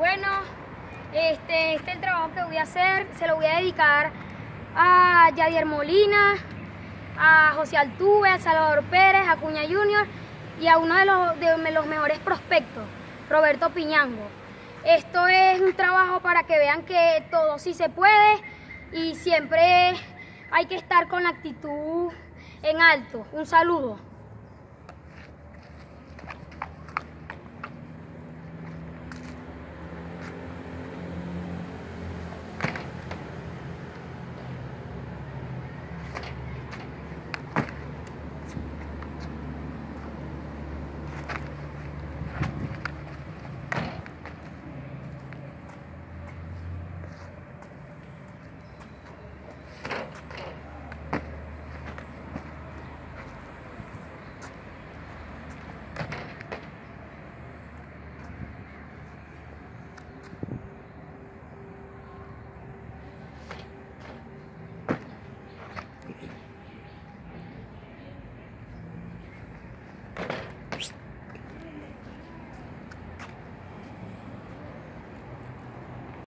Bueno, este, este es el trabajo que voy a hacer, se lo voy a dedicar a Yadier Molina, a José Altuve, a Salvador Pérez, a Cuña Junior y a uno de los, de los mejores prospectos, Roberto Piñango. Esto es un trabajo para que vean que todo sí se puede y siempre hay que estar con la actitud en alto. Un saludo.